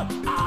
out.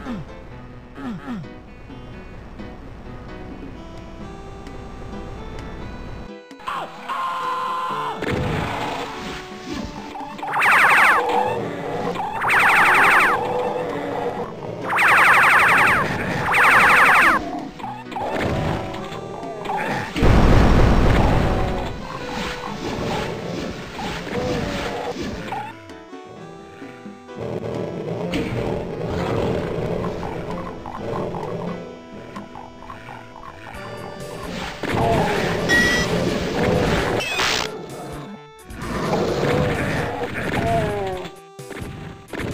Mm-hmm.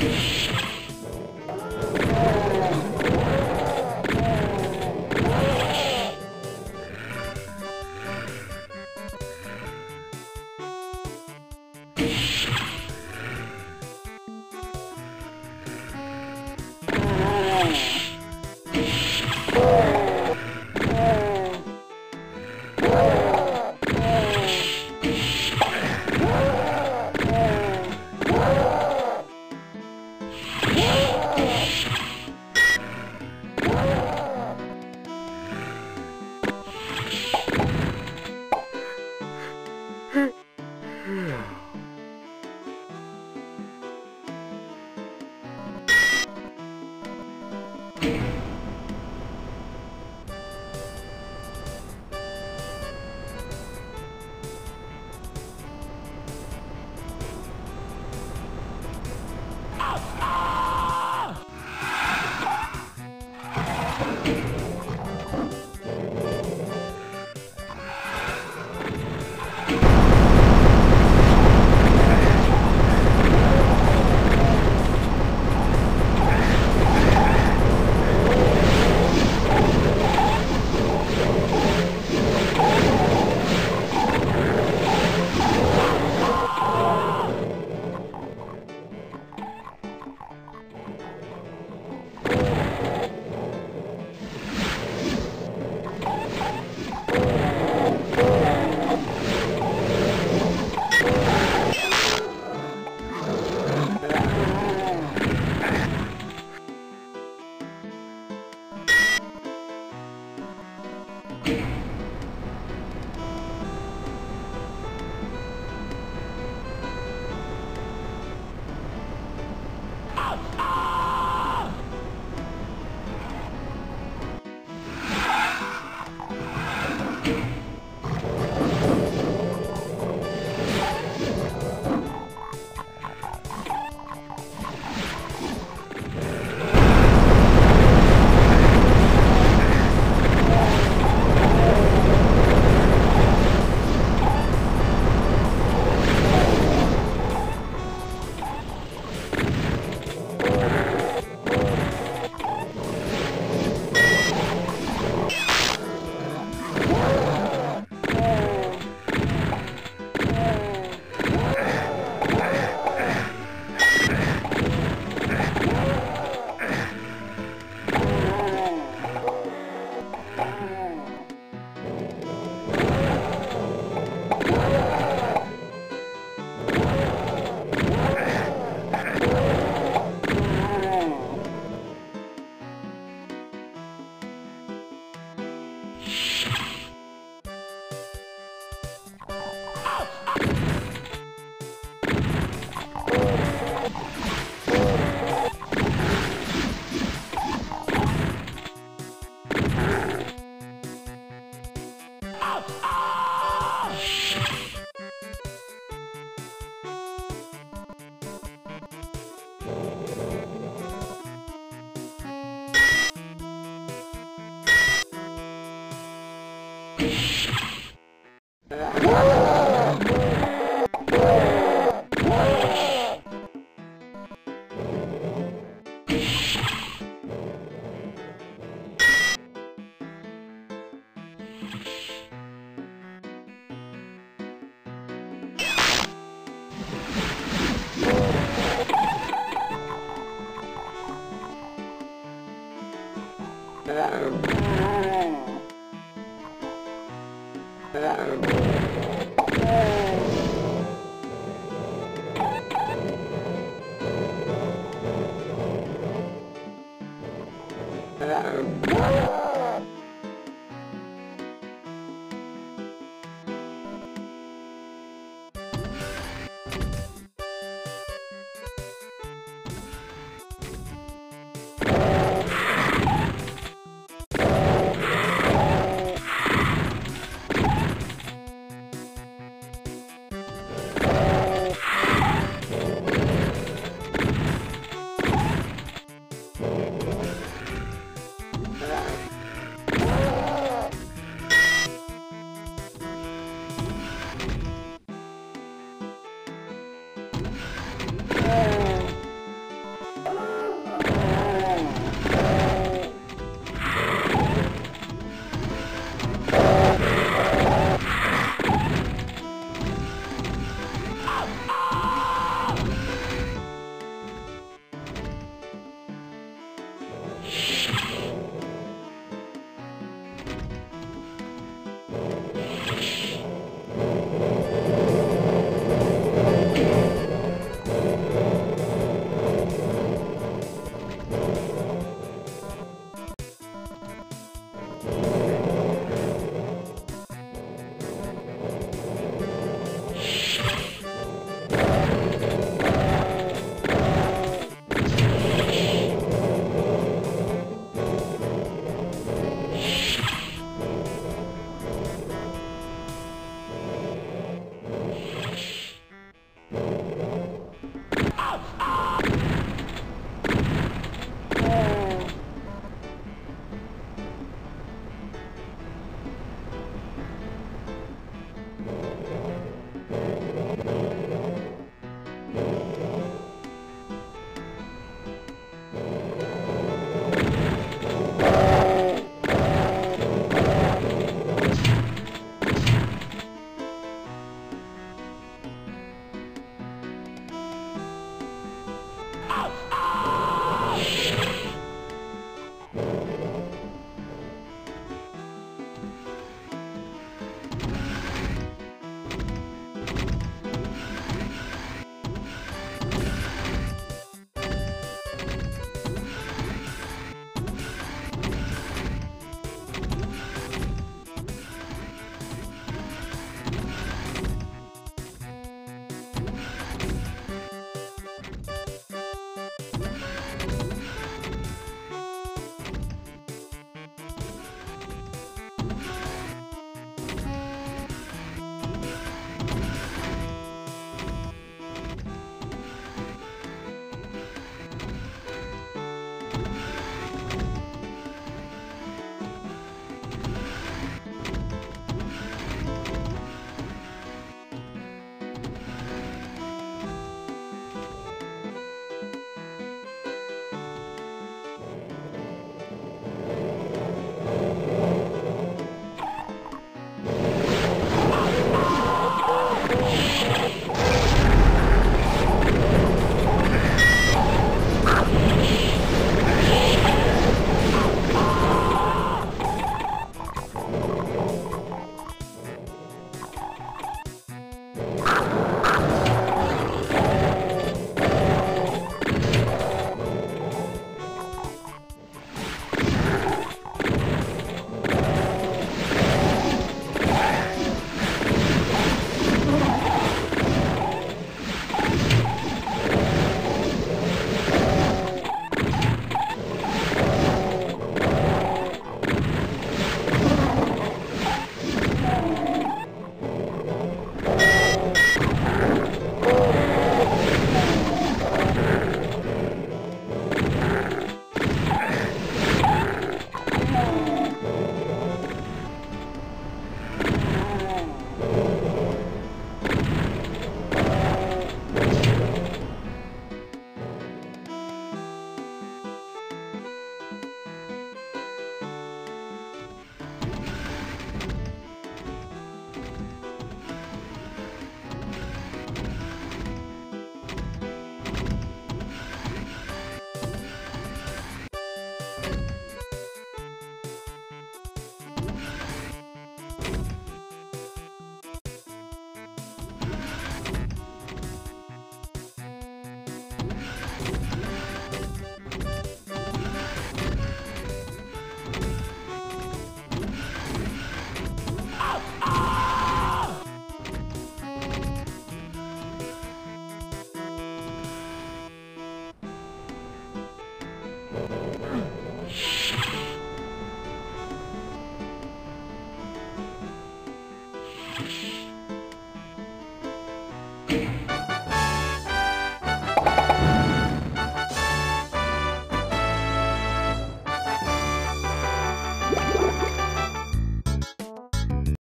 you Uh...